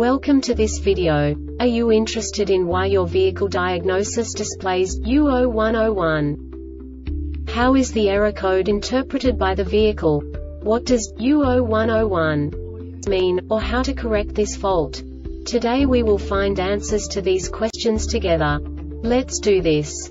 Welcome to this video. Are you interested in why your vehicle diagnosis displays U0101? How is the error code interpreted by the vehicle? What does U0101 mean, or how to correct this fault? Today we will find answers to these questions together. Let's do this.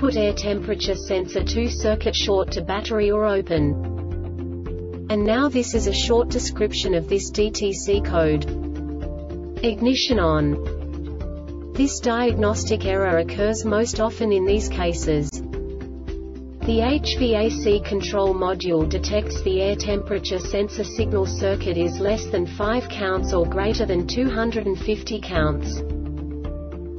Output air temperature sensor 2 circuit short to battery or open. And now this is a short description of this DTC code. Ignition on. This diagnostic error occurs most often in these cases. The HVAC control module detects the air temperature sensor signal circuit is less than 5 counts or greater than 250 counts.